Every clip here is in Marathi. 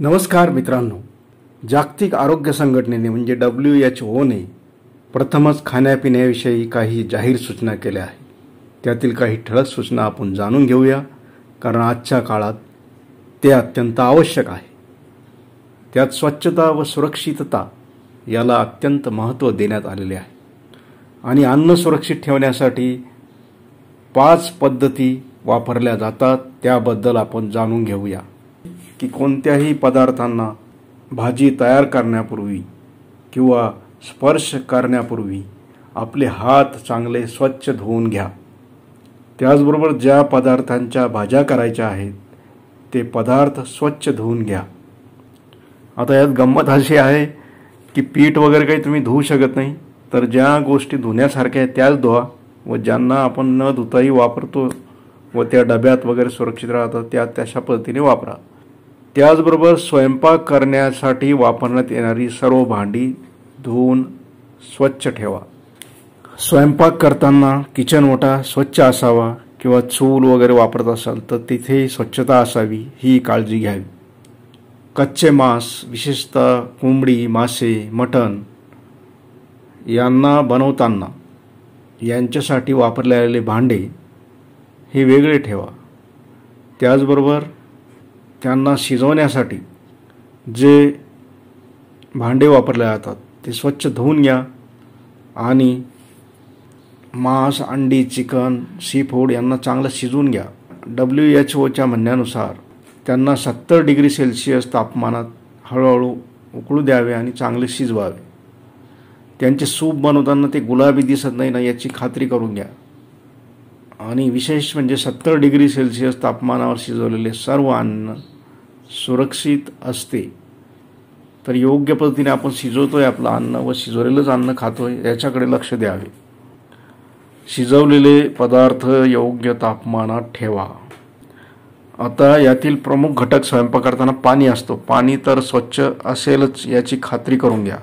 नमस्कार मित्रांनो. जागतिक आरोग्य संघटनेने म्हणजे डब्ल्यू एच ओने प्रथमच खाण्यापिण्याविषयी काही जाहीर सूचना केल्या आहेत. त्यातील काही ठळक सूचना आपण जाणून घेऊया कारण आजच्या काळात ते अत्यंत आवश्यक आहे. त्यात स्वच्छता व सुरक्षितता याला अत्यंत महत्त्व देण्यात आलेले आहे. आणि अन्न सुरक्षित ठेवण्यासाठी पाच पद्धती वापरल्या जातात त्याबद्दल आपण जाणून घेऊया. की कोणत्याही पदार्थांना भाजी तयार करण्यापूर्वी किंवा स्पर्श करण्यापूर्वी आपले हात चांगले स्वच्छ धुवून घ्या. त्याचबरोबर ज्या पदार्थांच्या भाज्या करायच्या आहेत ते पदार्थ स्वच्छ धुवून घ्या. आता यात गंमत अशी आहे की पीठ वगैरे काही तुम्ही धुवू शकत नाही तर ज्या गोष्टी धुण्यासारख्या आहेत त्याच धुवा व ज्यांना आपण न धुताही वापरतो व त्या डब्यात वगैरे सुरक्षित राहतात त्या तशा पद्धतीने वापरा. त्याचबरोबर स्वयंपाक करण्यासाठी वापरण्यात येणारी सर्व भांडी धुवून स्वच्छ ठेवा. स्वयंपाक करताना किचन ओटा स्वच्छ असावा किंवा चूल वगैरे वापरत असाल तर तिथे स्वच्छता असावी ही काळजी घ्यावी. कच्चे मांस विशेषतः कोंबडी मासे मटण यांना बनवताना यांच्यासाठी वापरले भांडे हे वेगळे ठेवा. त्याचबरोबर त्यांना शिजवण्यासाठी जे भांडे वापरले जातात ते स्वच्छ धुवून घ्या आणि मांस अंडी चिकन सी फूड यांना चांगलं शिजवून घ्या. डब्ल्यू एच ओच्या म्हणण्यानुसार त्यांना सत्तर डिग्री सेल्सिअस तापमानात हळूहळू उकळू द्यावे आणि चांगले शिजवावे. त्यांचे सूप बनवताना ते गुलाबी दिसत नाही ना याची खात्री करून घ्या. आणि विशेष म्हणजे सत्तर डिग्री सेल्सिअस तापमानावर शिजवलेले सर्व अन्न सुरक्षित असते. तर योग्य पद्धतीने आपण शिजवतोय आपलं अन्न व शिजवलेलंच अन्न खातोय याच्याकडे लक्ष द्यावे. शिजवलेले पदार्थ योग्य तापमानात ठेवा. आता यातील प्रमुख घटक स्वयंपाक करताना पाणी असतो. पाणी तर स्वच्छ असेलच याची खात्री करून घ्या.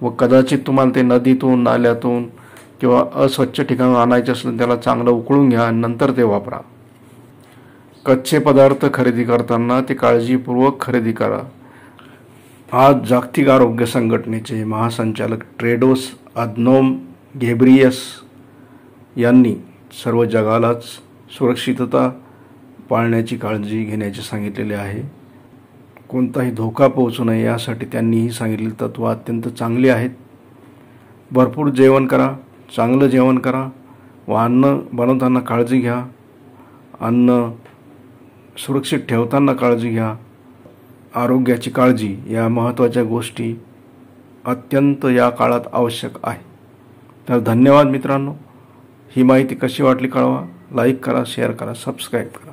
व कदाचित तुम्हाला ते नदीतून नाल्यातून किंवा अस्वच्छ ठिकाणून आणायचे असेल त्याला चांगलं उकळून घ्या आणि नंतर ते वापरा. कच्चे पदार्थ खरेदी करताना ते काळजीपूर्वक खरेदी करा. आज जागतिक आरोग्य संघटनेचे महासंचालक ट्रेडोस अदनोम घेब्रियस यांनी सर्व जगालाच सुरक्षितता पाळण्याची काळजी घेण्याचे सांगितलेले आहे. कोणताही धोका पोहोचू नये यासाठी त्यांनीही सांगितलेली तत्त्व अत्यंत चांगली आहेत. भरपूर जेवण करा. चांगलं जेवण करा. व अन्न बनवताना काळजी घ्या. अन्न सुरक्षित ठेवताना काळजी घ्या. आरोग्याची काळजी या महत्त्वाच्या गोष्टी अत्यंत या काळात आवश्यक आहे. तर धन्यवाद मित्रांनो. ही माहिती कशी वाटली कळवा. लाईक करा शेअर करा सबस्क्राईब करा.